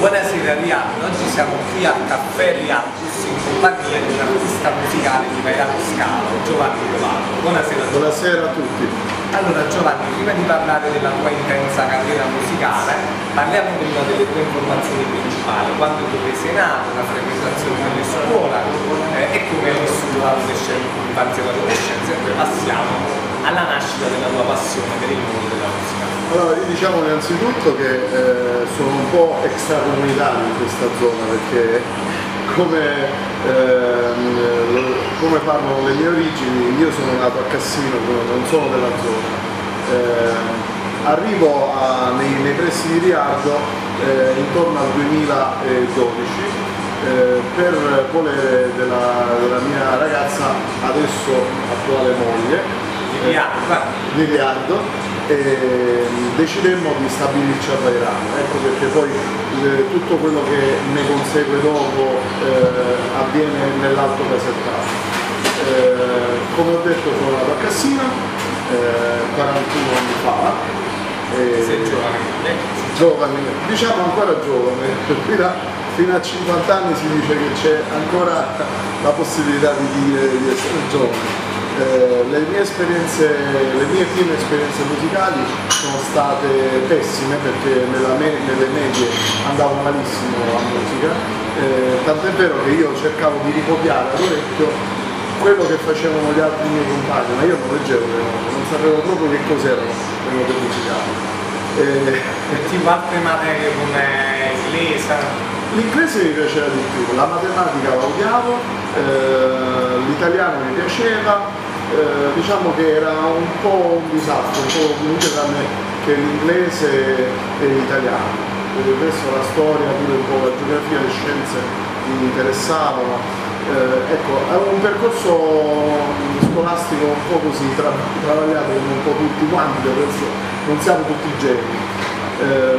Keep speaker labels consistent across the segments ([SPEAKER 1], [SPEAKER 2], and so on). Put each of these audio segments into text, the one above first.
[SPEAKER 1] Buonasera Riyad, oggi siamo qui al caffè Riaddus in compagnia di un artista musicale di Gaetano Scalo, Giovanni Lovato. Buonasera Giovanni.
[SPEAKER 2] Buonasera a tutti.
[SPEAKER 1] Allora Giovanni, prima di parlare della tua intensa carriera musicale, parliamo prima delle tue informazioni principali, quando tu sei nato, la frequentazione delle scuole eh, e come hai vissuto l'adolescenza, l'infanzia e l'adolescenza e poi passiamo alla nascita della tua passione per il mondo.
[SPEAKER 2] Allora, io diciamo innanzitutto che eh, sono un po' extracomunitario in questa zona perché come, ehm, come parlano le mie origini, io sono nato a Cassino, non sono della zona. Eh, arrivo a, nei, nei, pressi di Riardo eh, intorno al 2012 eh, per volere della, della mia ragazza, adesso attuale moglie,
[SPEAKER 1] di
[SPEAKER 2] Riardo e decidemmo di stabilirci a Vairano, ecco perché poi eh, tutto quello che ne consegue dopo eh, avviene nell'alto casertato. Eh, come ho detto sono nato a Cassina, 41 eh, anni fa.
[SPEAKER 1] Sei giovane?
[SPEAKER 2] Giovane, diciamo ancora giovane, fino a, fino a 50 anni si dice che c'è ancora la possibilità di dire di essere giovane. Eh, le, mie le mie prime esperienze musicali sono state pessime perché me, nelle medie andavo malissimo a musica, eh, tant'è vero che io cercavo di ricopiare all'orecchio quello che facevano gli altri miei compagni, ma io non leggevo le note, non sapevo proprio che cos'erano le note musicali.
[SPEAKER 1] Eh, tipo altre materie come inglese?
[SPEAKER 2] L'inglese mi piaceva di più, la matematica la odiavo, eh, l'italiano mi piaceva, eh, diciamo che era un po' un disastro, un po' comunque tranne che l'inglese e l'italiano. Per il resto la storia, pure un po' la geografia, le scienze mi interessavano. Eh, ecco, avevo un percorso scolastico un po' così tra, travagliato come un po' tutti quanti, adesso non siamo tutti geni. Eh,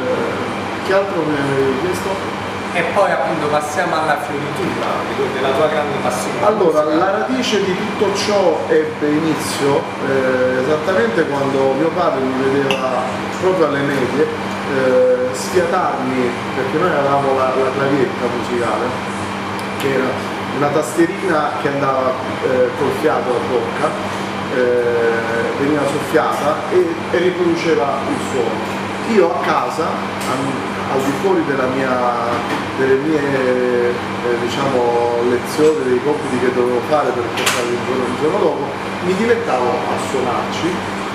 [SPEAKER 2] che altro mi avevi chiesto?
[SPEAKER 1] E poi appunto passiamo alla fioritura della tua grande passione.
[SPEAKER 2] Allora, la radice di tutto ciò ebbe inizio eh, esattamente quando mio padre mi vedeva proprio alle medie eh, sfiatarmi, perché noi avevamo la, la clavietta musicale, che era una tastierina che andava eh, col fiato a bocca, eh, veniva soffiata e, e riproduceva il suono. Io a casa, al di fuori mia, delle mie eh, diciamo, lezioni, dei compiti che dovevo fare per portare il giorno, il giorno dopo, mi dilettavo a suonarci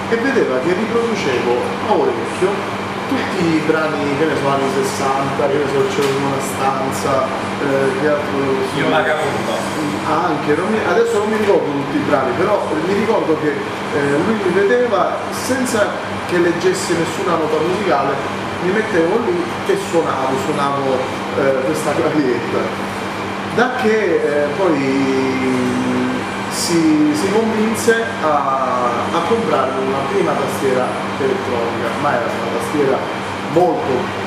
[SPEAKER 2] e vedeva che riproducevo a orecchio tutti i brani, che ne so, anni 60, che ne so, c'era in una stanza, eh, che altro...
[SPEAKER 1] Io la caputo.
[SPEAKER 2] Anche, non mi, adesso non mi ricordo tutti i brani, però mi ricordo che eh, lui mi vedeva senza che leggessi nessuna nota musicale, mi mettevo lì e suonavo, suonavo eh, questa clavietta. Da che eh, poi si, si convinse a, a comprare una prima tastiera elettronica, ma era una tastiera molto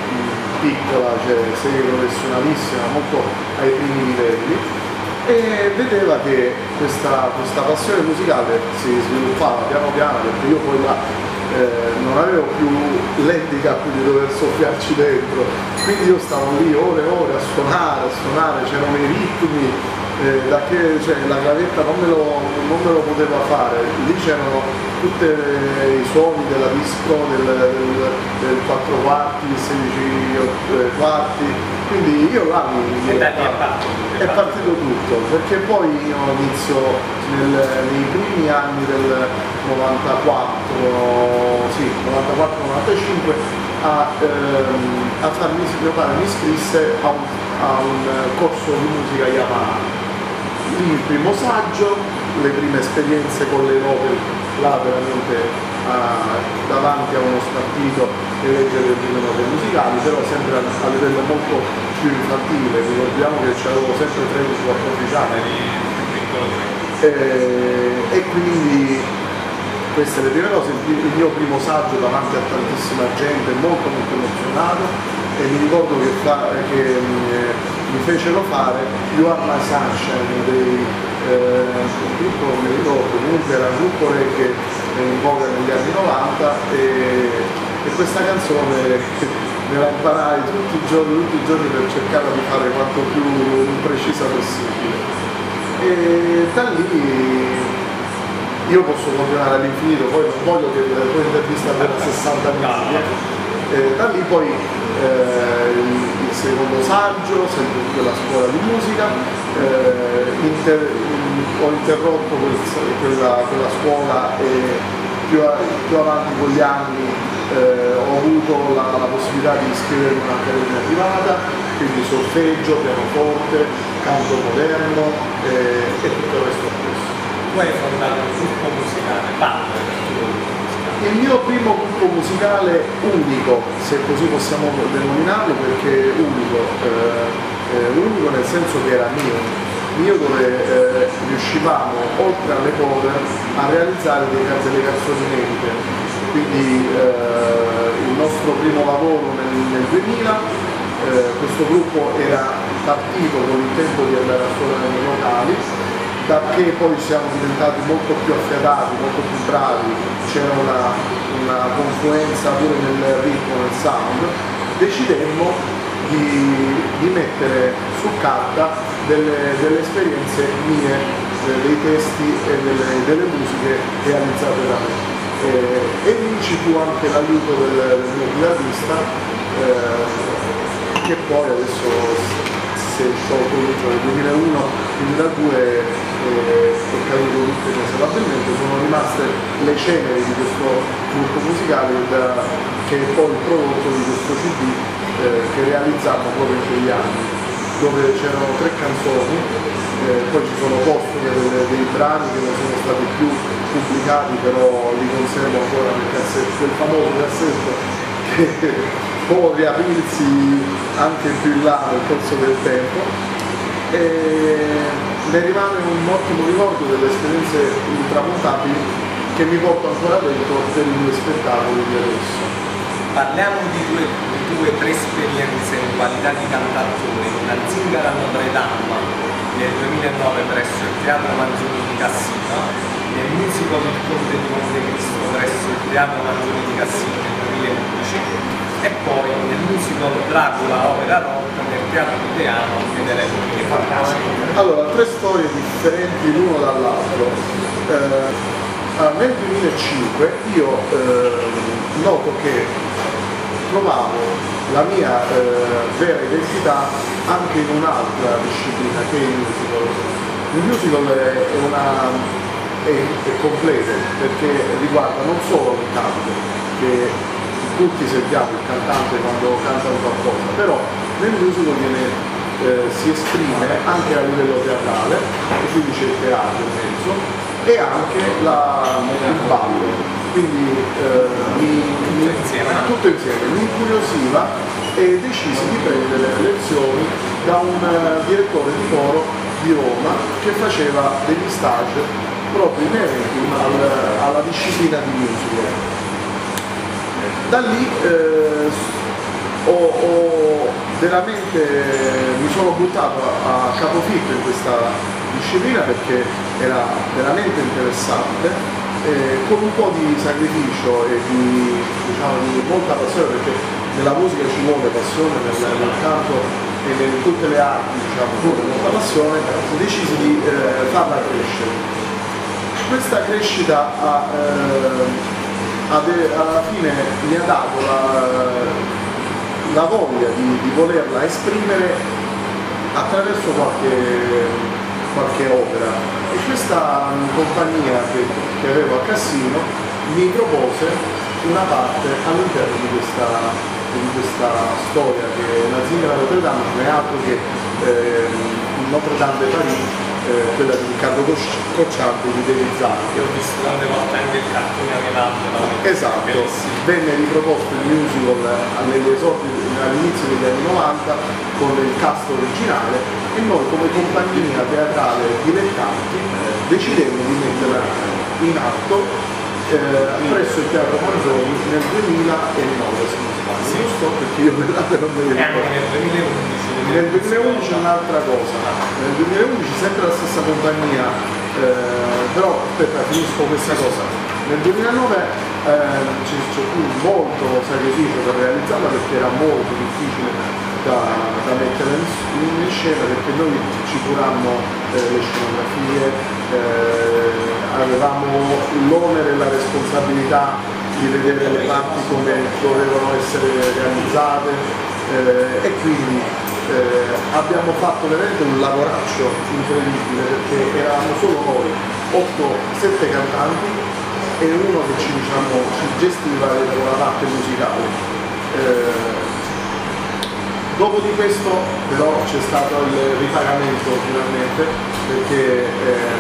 [SPEAKER 2] piccola, cioè semi-professionalissima, molto ai primi livelli e vedeva che questa, questa passione musicale si sviluppava piano piano perché io poi là eh, non avevo più l'handicap di dover soffiarci dentro, quindi io stavo lì ore e ore a suonare, a suonare, c'erano i ritmi, eh, da che cioè, la gavetta non me, lo, non me lo poteva fare, lì c'erano tutti i suoni della disco, del, del, del 4 quarti, 16 eh, quarti, quindi io là mi,
[SPEAKER 1] è, è
[SPEAKER 2] partito tutto, perché poi io inizio nel, nei primi anni del 94, sì, 94-95 a, ehm, a farmi, padre mi iscrisse a un, a un corso di musica Yamaha lì il primo saggio, le prime esperienze con le note là veramente a, davanti a uno spartito e leggere le prime note musicali, però sempre a, a livello molto più infantile, ricordiamo che avevo sempre 13-14 anni. E, e quindi queste le prime cose, il mio primo saggio davanti a tantissima gente, molto molto emozionato. E mi ricordo che, fa, che eh, mi fecero fare You Are My Sunshine dei eh, gruppo non mi ricordo comunque era un gruppo che in voga negli anni 90 e, e questa canzone me la imparai tutti i giorni, tutti i giorni per cercare di fare quanto più precisa possibile. E da lì io posso continuare all'infinito, poi non voglio che la tua intervista dura 60 minuti. Eh. Da lì poi eh, il, secondo saggio, sempre quella scuola di musica, eh, inter- ho interrotto quel- quella, quella scuola e più, a- più avanti con gli anni eh, ho avuto la, la possibilità di iscrivermi in un'accademia privata, quindi solfeggio, pianoforte, canto moderno eh, e tutto il resto.
[SPEAKER 1] Tu hai fondato un gruppo musicale, parte del tuo gruppo musicale.
[SPEAKER 2] Il mio primo gruppo musicale unico, se così possiamo denominarlo, perché unico, eh, eh, unico nel senso che era mio, mio dove eh, riuscivamo oltre alle cover a realizzare delle canzoni inedite. Quindi eh, il nostro primo lavoro nel, nel 2000, eh, questo gruppo era partito con il tempo di andare a suonare nei locali, da che poi siamo diventati molto più affiatati, molto più bravi, c'era una, una confluenza pure nel ritmo, nel sound, decidemmo di, di mettere su carta delle, delle esperienze mie, de- dei testi e delle, delle musiche realizzate da me. Eh, e lì ci fu anche l'aiuto del, del mio chitarrista, eh, che poi adesso è sciolto nel 2001-2002 e è caduto tutto inesorabilmente, sono rimaste le ceneri di questo gruppo musicale che è poi il prodotto di questo CD eh, che realizzammo proprio in quegli anni, dove c'erano tre canzoni, eh, poi ci sono postume dei brani che non sono stati più pubblicati, però li conservo ancora nel cassetto, quel famoso cassetto che può riaprirsi anche più in là nel corso del tempo. E ne rimane un ottimo ricordo delle esperienze intramontabili che mi porto ancora dentro per i due spettacoli di adesso.
[SPEAKER 1] Parliamo di due, di due tre esperienze in qualità di cantautore, una zingara Notre Dame nel 2009 presso il Teatro Manzoni di Cassino, nel musical Il Conte di Montecristo presso il Teatro Manzoni di Cassino nel 2011 e poi nel musical Dracula Opera Rock nel Teatro Teano Luchini
[SPEAKER 2] Allora, tre storie differenti l'uno dall'altro. Eh, nel 2005 io eh, noto che trovavo la mia eh, vera identità anche in un'altra disciplina che è il musical. Il musical è una, è, è completo perché riguarda non solo il canto, che tutti sentiamo il cantante quando cantano qualcosa, però nel musical viene, eh, si esprime anche a livello teatrale, e quindi c'è il teatro in mezzo, e anche la- il ballo. Quindi eh, mi, mi- tutto insieme mi incuriosiva e decisi di prendere lezioni da un eh, direttore di coro di Roma che faceva degli stage proprio inerenti al- alla disciplina di musical. Da lì eh, ho, ho veramente mi sono buttato a, capofitto in questa disciplina perché era veramente interessante, eh, con un po' di sacrificio e di, diciamo, di molta passione perché nella musica ci vuole passione, nel, nel canto e in tutte le arti diciamo, ci vuole molta passione, ho deciso di eh, farla crescere. Questa crescita ha, eh, alla fine mi ha dato la, la voglia di, di volerla esprimere attraverso qualche, qualche opera. E questa compagnia che, che avevo a Cassino mi propose una parte all'interno di questa, di questa storia che è la zingara Notre Dame non è altro che ehm, Notre Dame de Paris eh, quella di Riccardo Cocciante di David Zacchi
[SPEAKER 1] Io ho visto tante volte anche il cartone animato, no?
[SPEAKER 2] Esatto,
[SPEAKER 1] Bellissimo.
[SPEAKER 2] venne riproposto il musical esordi- all'inizio degli anni 90 con il cast originale e noi come compagnia teatrale dilettanti decidemmo di metterla in atto eh, presso il Teatro Manzoni nel 2009 se non sbaglio, giusto? Perché io le date non me
[SPEAKER 1] anche
[SPEAKER 2] ricordo.
[SPEAKER 1] nel 2011.
[SPEAKER 2] Nel 2011 un'altra cosa, nel 2011 sempre la stessa compagnia, eh, però aspetta finisco questa cosa, nel 2009 eh, ci c'è fu molto sacrificio per realizzarla perché era molto difficile da, da mettere in, scena perché noi ci curammo eh, le scenografie, eh, avevamo l'onere e la responsabilità di vedere le parti come dovevano essere realizzate eh, e quindi eh, abbiamo fatto veramente un lavoraccio incredibile perché eravamo solo noi, 8-7 cantanti e uno che ci, diciamo, ci gestiva la parte musicale. Eh, dopo di questo però c'è stato il ripagamento finalmente perché eh,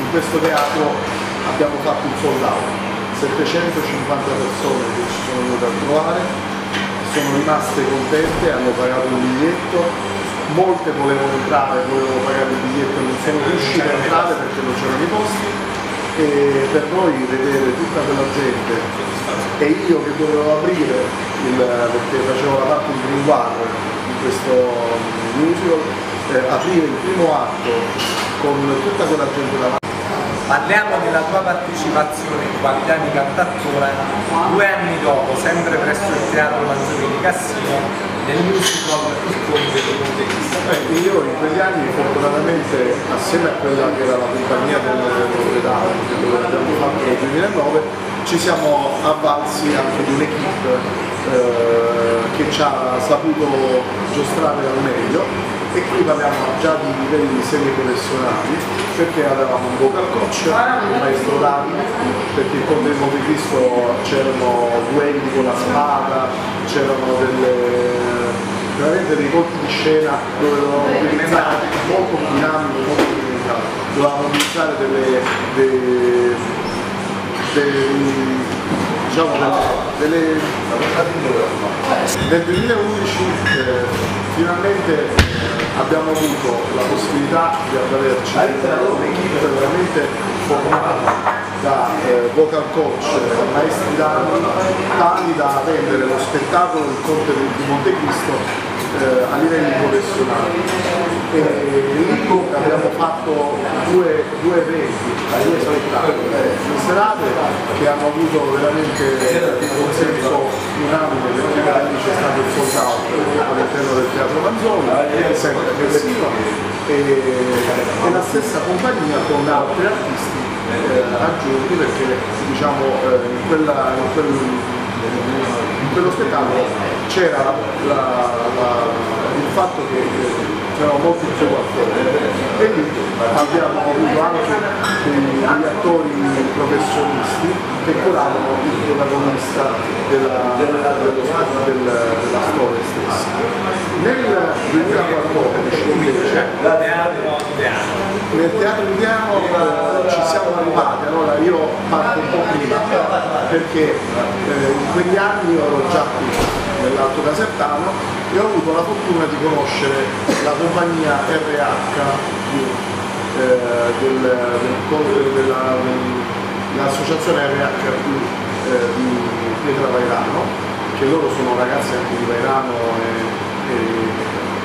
[SPEAKER 2] in questo teatro abbiamo fatto un sold out, 750 persone che ci sono venute a trovare, sono rimaste contente, hanno pagato un biglietto, molte volevano entrare, volevano pagare il biglietto e non sono riuscite a entrare perché non c'erano i posti. E per noi vedere tutta quella gente e io che dovevo aprire il, perché facevo la parte di Green in questo musical, eh, aprire il primo atto con tutta quella gente davanti.
[SPEAKER 1] Parliamo della tua partecipazione in qualità di cantattore due anni dopo, sempre presso il Teatro Maggiore di Cassino, nel musical Il Conte
[SPEAKER 2] io in quegli anni fortunatamente assieme a quella che era la compagnia del Dame dove abbiamo fatto nel 2009 ci siamo avvalsi anche di un'equipe eh, che ci ha saputo giostrare al meglio e qui parliamo già di livelli semi-professionali perché avevamo un vocal coach, un maestro Davide, perché con Monte Cristo c'erano duelli con la spada, c'erano delle veramente dei colpi di scena dove dovevamo utilizzare molto dinamico, molto dinamico, dovevamo utilizzare delle, delle diciamo delle, nel 2011 eh, finalmente abbiamo avuto la possibilità di averci veramente formata da eh, vocal coach, maestri d'anni, tali da rendere lo spettacolo del Conte di Montecristo eh, a livelli professionali. E lì abbiamo fatto due, due eventi, due spettacoli, due serate che hanno avuto veramente un consenso unanime perché lì c'è stato il sold out all'interno del Teatro Manzoni, sempre aggressivo, e, e la stessa compagnia con altri artisti eh, aggiunti perché diciamo eh, in, quella, in quel in quello spettacolo c'era il fatto che c'erano molti più attori e lì abbiamo avuto anche degli attori professionisti che curavano il protagonista della, della, della, della storia stessa. Nel 2014 invece nel teatro indiano. eh, ci siamo arrivati, allora io parto un po' prima perché eh, in quegli anni io ero già qui nell'Alto Casertano e ho avuto la fortuna di conoscere la compagnia RH eh, del, del, della, dell'associazione RH eh, di Pietra Vairano, che loro sono ragazzi anche di Vairano e, e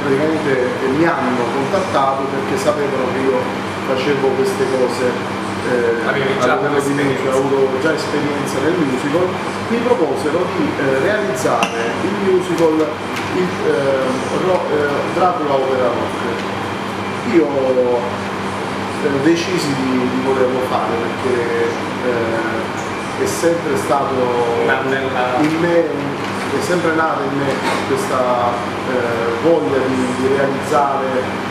[SPEAKER 2] praticamente mi hanno contattato perché sapevano che io facevo queste cose eh, avevo avuto già esperienza nel musical, mi proposero di eh, realizzare il musical il, eh, ro, eh, Dracula Opera Rock. Io eh, decisi di, di volerlo fare perché eh, è sempre stato in me è sempre nata in me questa eh, voglia di, di realizzare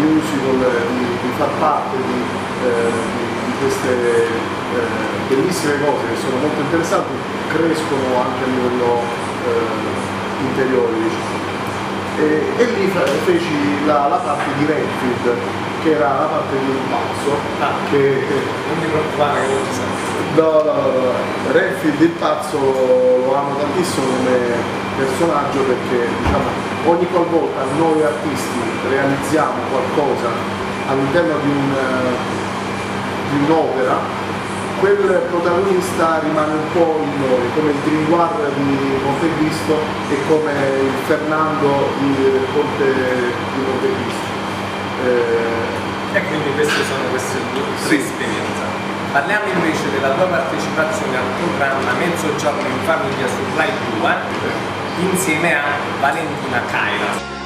[SPEAKER 2] musical, di, di, far parte di queste eh, bellissime cose che sono molto interessanti, crescono anche a livello eh, interiore. Diciamo. E, e, lì feci la, la parte di Redfield, che era la parte di un pazzo.
[SPEAKER 1] Ah, che, non mi preoccupare che non ci sei.
[SPEAKER 2] No, no, no, Redfield il pazzo lo amo tantissimo come personaggio perché diciamo, ogni qualvolta noi artisti realizziamo qualcosa all'interno di, un, di un'opera, quel protagonista rimane un po' in noi, come il Gringoire di Montecristo e come il Fernando di Conte di Montecristo.
[SPEAKER 1] Eh, e quindi queste sono queste due esperienze Parliamo invece della tua partecipazione al programma Mezzogiorno in famiglia su Rai 2 insieme a Valentina Caira.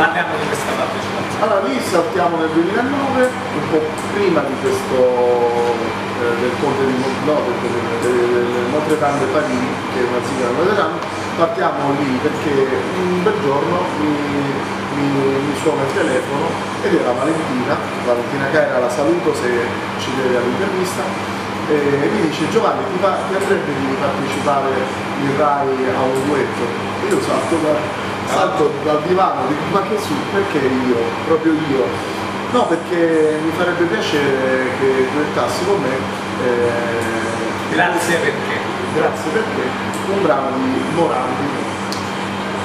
[SPEAKER 1] Parliamo di questa partecipazione.
[SPEAKER 2] Allora lì saltiamo nel 2009, un po' prima di questo eh, del Conte di no, del, del, Notre Dame de Paris, che è una sigla Notre Dame, partiamo lì perché un bel giorno mi, mi, mi suona il telefono ed era Valentina, Valentina Caira la saluto se ci deve all'intervista, e mi dice Giovanni ti, va, andrebbe di partecipare in Rai a un duetto? Io salto, da, salto dal divano, dico ma che su, perché io? Proprio io? No, perché mi farebbe piacere che duettassi con me. eh,
[SPEAKER 1] Grazie perché.
[SPEAKER 2] grazie perché, un brano di Morandi.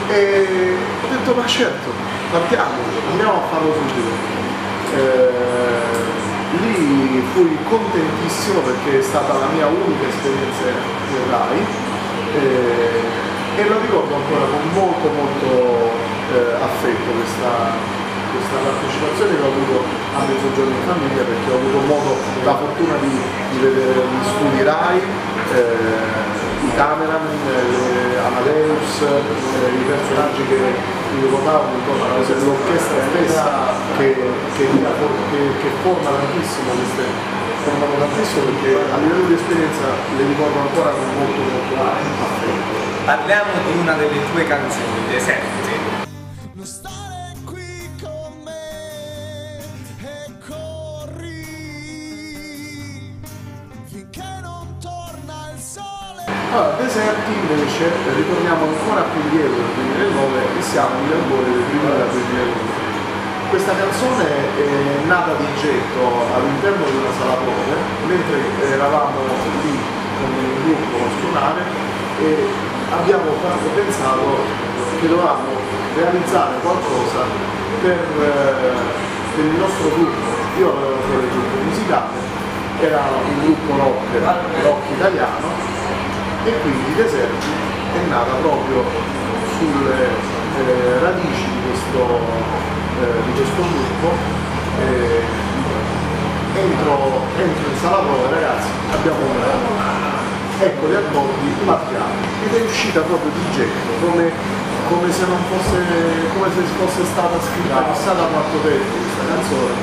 [SPEAKER 2] E ho detto ma certo, partiamo, andiamo a farlo subito. Eh, lì fui contentissimo perché è stata la mia unica esperienza in Rai eh, e lo ricordo ancora con molto molto eh, affetto questa, questa partecipazione che ho avuto a Mezzogiorno in famiglia perché ho avuto modo, la fortuna di, di vedere gli studi RAI, eh, i cameraman, eh, Amadeus, eh, i personaggi che mi ricordavo, ricordavo l'orchestra stessa che, che, che, che forma tantissimo queste formano tantissimo perché a livello di esperienza le ricordo ancora con molto molto affetto.
[SPEAKER 1] Parliamo di una delle tue canzoni, Deserti.
[SPEAKER 3] Non stare qui con me e corri finché non torna il sole.
[SPEAKER 2] Allora, Deserti invece, ritorniamo ancora più indietro nel 2009 e siamo nel albore del 2000-2001. Questa canzone è nata di getto all'interno di una sala prove, mentre eravamo lì con il gruppo a suonare e abbiamo pensato che dovevamo realizzare qualcosa per, eh, per il nostro gruppo. Io avevo ancora il gruppo musicale, era un gruppo rock, rock italiano e quindi Deserti è nata proprio sulle eh, radici di questo, eh, di questo gruppo. Eh, entro, entro in sala prova ragazzi, abbiamo un ecco gli accordi, partiamo. Ed è uscita proprio di getto, come, come se non fosse, come se fosse stata scritta chissà da quanto tempo questa canzone.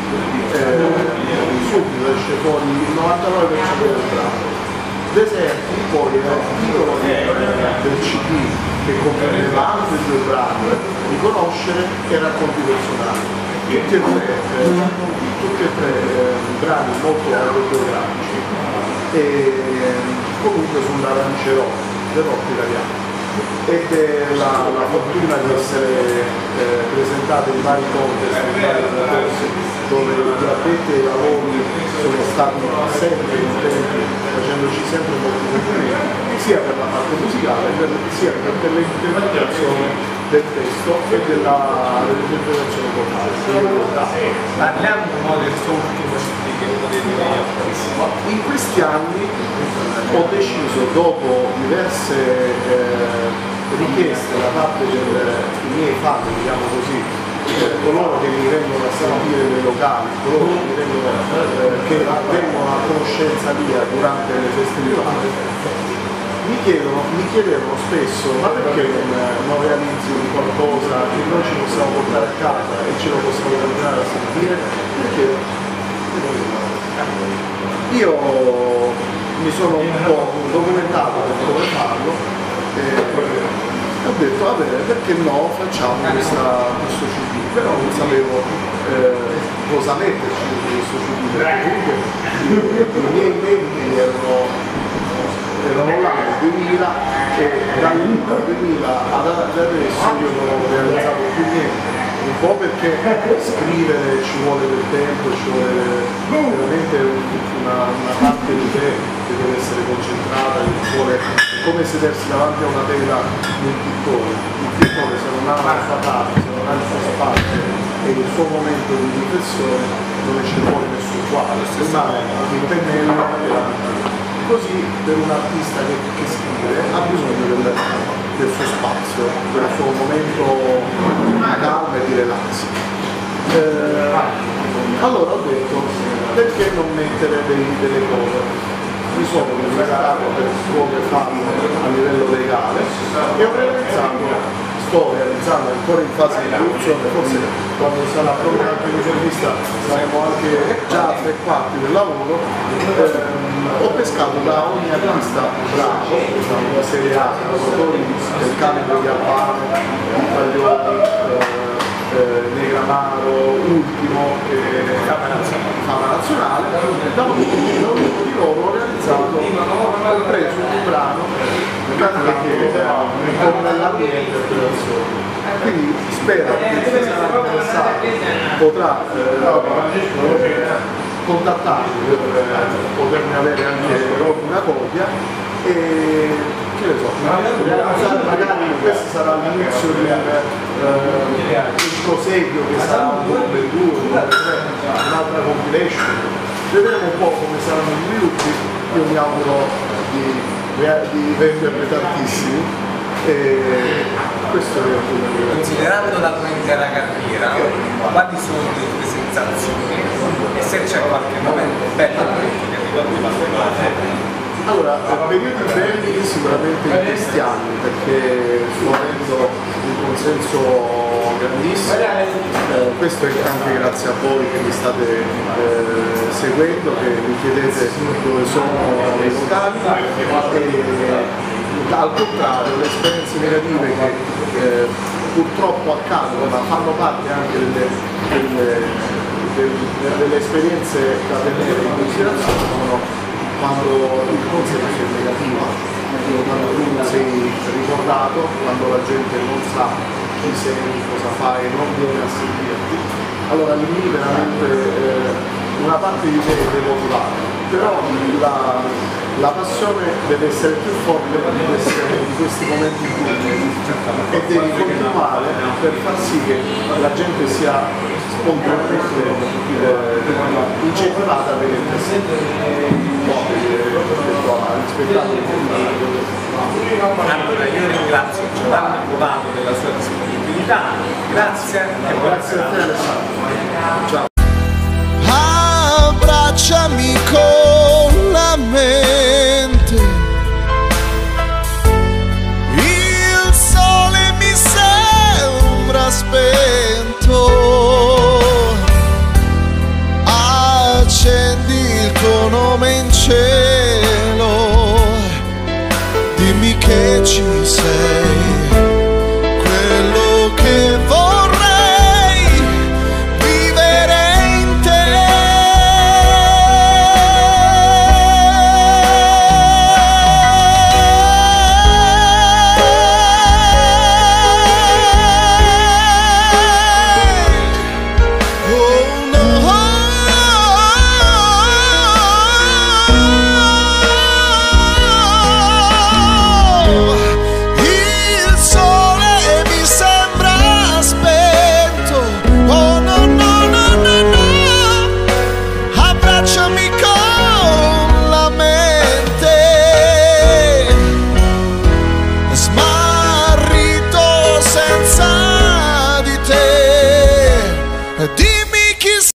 [SPEAKER 2] Eh, subito esce fuori il 99% del brano. Deserti poi era il titolo di- del CD che comprendeva altri due brani, riconoscere e racconti personali. Tutti e tre, eh, tutti e tre eh, brani molto autobiografici e comunque sulla radice rock, del rock italiano. Ed è la, la fortuna di essere eh, presentate in vari contest, in vari concorsi, dove gli addetti ai lavori sono stati sempre contenti, facendoci sempre molti complimenti, sia per la parte musicale sia per, interpretazioni del testo e della, dell'interpretazione vocale.
[SPEAKER 1] Parliamo un po' del suo ultimo CD che miei
[SPEAKER 2] In questi anni ho deciso, dopo diverse eh, richieste da parte dei miei fan, diciamo così, eh, coloro che mi vengono a sentire nei locali, coloro che, vengono, eh, che vengono a conoscenza mia durante le festività, mi, chiedono, mi chiedevano spesso ma perché non, realizzi un qualcosa che noi ci possiamo portare a casa e ce lo possiamo continuare a sentire? Perché io mi sono un po' documentato per come farlo ho detto va bene perché no facciamo questa- questo CD però non sapevo eh, cosa metterci in questo CD perché comunque i, miei tempi erano erano là nel 2000 e dal 2000 ad ad adesso io non ho realizzato più niente un po' perché scrivere ci vuole del tempo, ci vuole veramente una, una parte di te che deve essere concentrata, che vuole, è come sedersi davanti a una tela di pittore, il pittore se non ha una fatale, se non ha il suo spazio e il suo momento di riflessione non esce fuori nessun quadro, rimane il pennello e la. Così per un artista che, che scrive ha bisogno del, del suo spazio, del suo momento di e di relax. Eh, allora ho detto, perché non mettere dei- delle cose? Mi sono preparato per come farlo a livello legale e ho realizzato, sto realizzando ancora in fase di produzione, forse quando sarà pronta anche l'intervista saremo anche già a tre quarti del lavoro, ehm, ho pescato da ogni artista bravo, dalla serie A, lavoratori del Canada di Albano, di Paglioni, eh, eh, Negramaro, Ultimo, eh,
[SPEAKER 1] Fama nazionale.
[SPEAKER 2] fama nazionale, da uno da uno di loro ho realizzato, ho preso un brano che era con la mia interpretazione. Quindi spero che chi sarà interessato potrà eh, contattarmi per eh, poterne avere anche una copia e che ne so, realizzare magari questo sarà l'inizio di eh, un proseguio che sarà un volume 2, un volume 3, un'altra compilation. Vedremo un po' come saranno gli sviluppi, io mi auguro di, di venderne tantissimi e questo è il
[SPEAKER 1] Considerando la tua intera carriera, quali sono le tue sensazioni e se c'è qualche momento bello che ti va particolare?
[SPEAKER 2] Allora, periodi belli sicuramente in questi anni perché sto avendo un consenso grandissimo, Eh, questo è anche grazie a voi che mi state eh, seguendo, che mi chiedete dove sono i locali. E al contrario le esperienze negative che eh, purtroppo accadono ma fanno parte anche delle, delle- del- delle esperienze da tenere in considerazione sono quando il consenso è negativo, quando tu sei ricordato, quando la gente non sa chi sei, cosa fai, non viene a sentirti, allora lì veramente eh, una parte di te è demotivata, però la, la passione deve essere più forte di questi, di questi momenti bui e devi continuare per far sì che la gente sia spontaneamente eh, incentivata a venire
[SPEAKER 1] Allora io ringrazio Giovanni Colato della sua disponibilità, grazie e
[SPEAKER 2] Grazie a te. Ciao.
[SPEAKER 3] abbracciami con